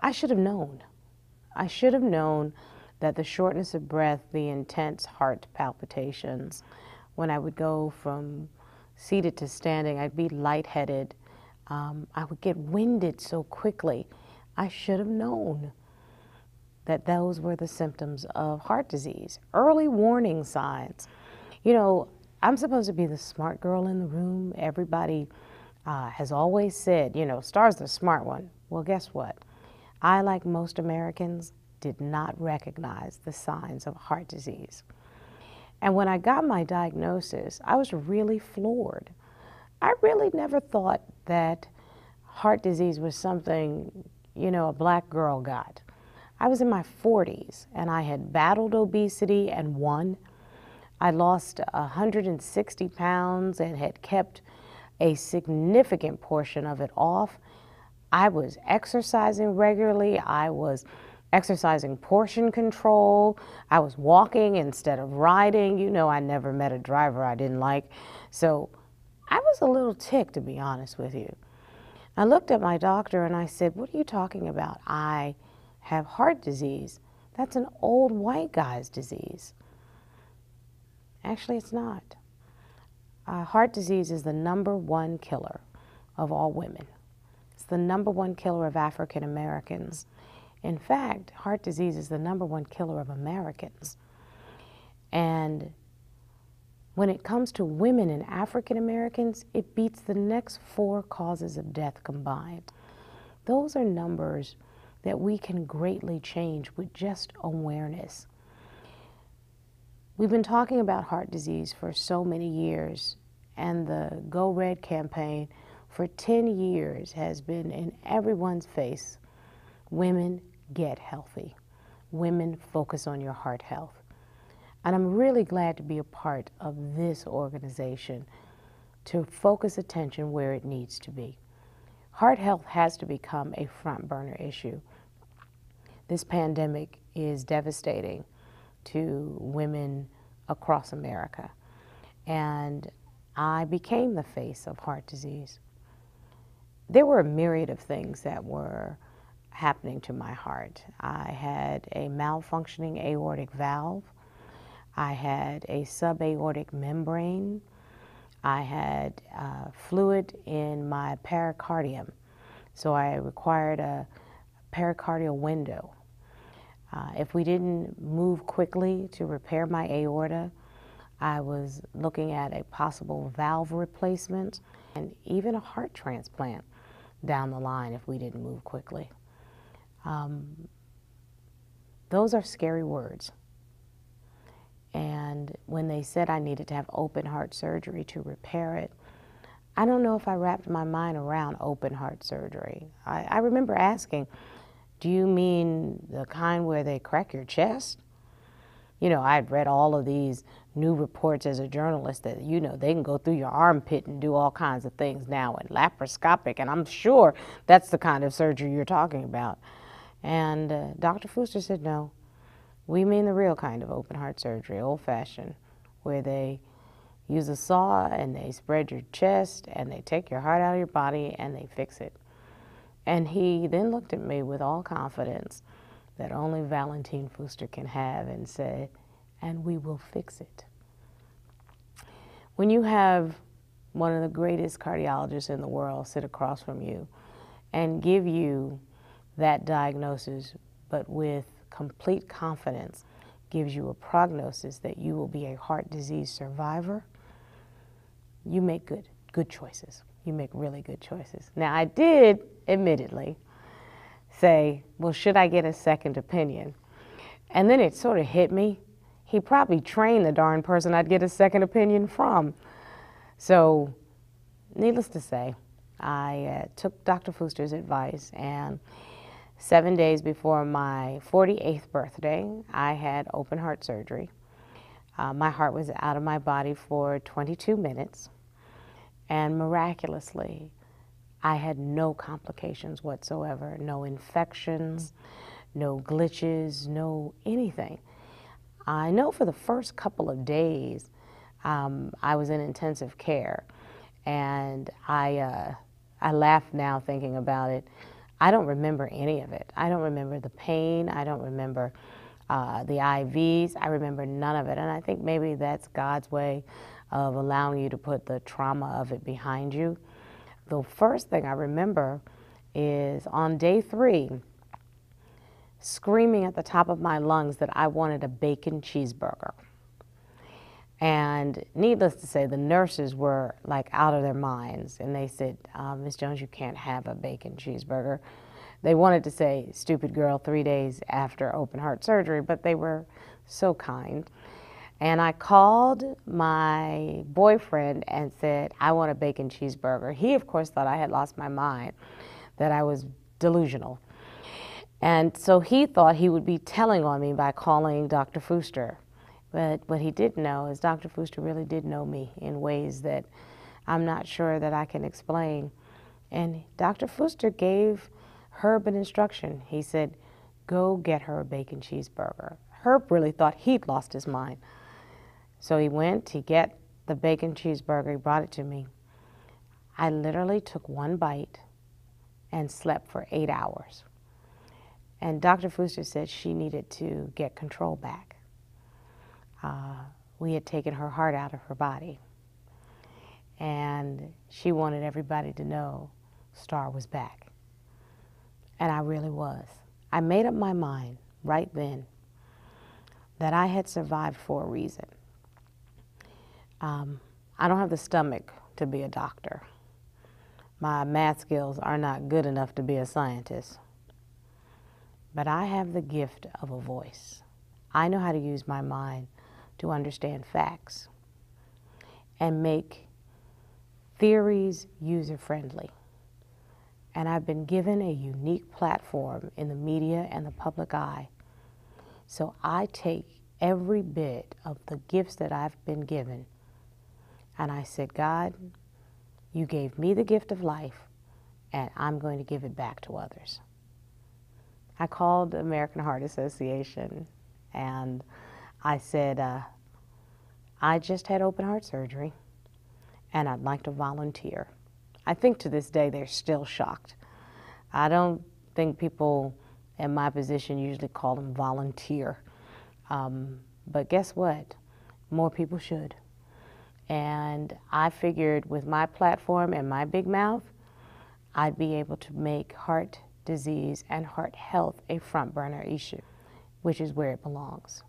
I should have known. I should have known that the shortness of breath, the intense heart palpitations, when I would go from seated to standing, I'd be lightheaded. Um, I would get winded so quickly. I should have known that those were the symptoms of heart disease, early warning signs. You know, I'm supposed to be the smart girl in the room. Everybody uh, has always said, you know, Star's the smart one. Well, guess what? I, like most Americans, did not recognize the signs of heart disease. And when I got my diagnosis, I was really floored. I really never thought that heart disease was something, you know, a black girl got. I was in my 40s and I had battled obesity and won. I lost 160 pounds and had kept a significant portion of it off. I was exercising regularly. I was exercising portion control. I was walking instead of riding. You know, I never met a driver I didn't like. So I was a little ticked, to be honest with you. I looked at my doctor and I said, What are you talking about? I have heart disease. That's an old white guy's disease. Actually, it's not. Uh, heart disease is the number one killer of all women. It's the number one killer of African Americans. In fact, heart disease is the number one killer of Americans. And when it comes to women and African Americans, it beats the next four causes of death combined. Those are numbers that we can greatly change with just awareness. We've been talking about heart disease for so many years, and the Go Red campaign for 10 years has been in everyone's face. Women get healthy. Women focus on your heart health. And I'm really glad to be a part of this organization to focus attention where it needs to be. Heart health has to become a front burner issue. This pandemic is devastating to women across America. And I became the face of heart disease. There were a myriad of things that were happening to my heart. I had a malfunctioning aortic valve. I had a subaortic membrane. I had uh, fluid in my pericardium. So I required a pericardial window. Uh, if we didn't move quickly to repair my aorta, I was looking at a possible valve replacement and even a heart transplant down the line if we didn't move quickly. Um, those are scary words. And when they said I needed to have open heart surgery to repair it, I don't know if I wrapped my mind around open heart surgery. I, I remember asking, do you mean the kind where they crack your chest? You know, I'd read all of these new reports as a journalist that, you know, they can go through your armpit and do all kinds of things now and laparoscopic, and I'm sure that's the kind of surgery you're talking about. And uh, Dr. Fuster said, no, we mean the real kind of open heart surgery, old fashioned, where they use a saw and they spread your chest and they take your heart out of your body and they fix it. And he then looked at me with all confidence that only Valentine Fuster can have and said, and we will fix it. When you have one of the greatest cardiologists in the world sit across from you and give you that diagnosis, but with complete confidence, gives you a prognosis that you will be a heart disease survivor, you make good, good choices you make really good choices. Now, I did, admittedly, say, well, should I get a second opinion? And then it sort of hit me. He probably trained the darn person I'd get a second opinion from. So, needless to say, I uh, took Dr. Fuster's advice, and seven days before my 48th birthday, I had open heart surgery. Uh, my heart was out of my body for 22 minutes. And miraculously, I had no complications whatsoever, no infections, no glitches, no anything. I know for the first couple of days, um, I was in intensive care, and I, uh, I laugh now thinking about it. I don't remember any of it. I don't remember the pain. I don't remember uh, the IVs. I remember none of it. And I think maybe that's God's way of allowing you to put the trauma of it behind you. The first thing I remember is on day three, screaming at the top of my lungs that I wanted a bacon cheeseburger. And needless to say, the nurses were like out of their minds. And they said, uh, Miss Jones, you can't have a bacon cheeseburger. They wanted to say, stupid girl, three days after open heart surgery, but they were so kind. And I called my boyfriend and said, I want a bacon cheeseburger. He, of course, thought I had lost my mind, that I was delusional. And so he thought he would be telling on me by calling Dr. Fuster. But what he didn't know is Dr. Fuster really did know me in ways that I'm not sure that I can explain. And Dr. Fuster gave Herb an instruction. He said, Go get her a bacon cheeseburger. Herb really thought he'd lost his mind. So he went, to get the bacon cheeseburger, he brought it to me. I literally took one bite and slept for eight hours. And Dr. Fuster said she needed to get control back. Uh, we had taken her heart out of her body. And she wanted everybody to know Star was back. And I really was. I made up my mind right then that I had survived for a reason. Um, I don't have the stomach to be a doctor. My math skills are not good enough to be a scientist. But I have the gift of a voice. I know how to use my mind to understand facts and make theories user friendly. And I've been given a unique platform in the media and the public eye. So I take every bit of the gifts that I've been given and I said, God, you gave me the gift of life and I'm going to give it back to others. I called the American Heart Association and I said, uh, I just had open heart surgery and I'd like to volunteer. I think to this day they're still shocked. I don't think people in my position usually call them volunteer. Um, but guess what? More people should. And I figured with my platform and my big mouth, I'd be able to make heart disease and heart health a front burner issue, which is where it belongs.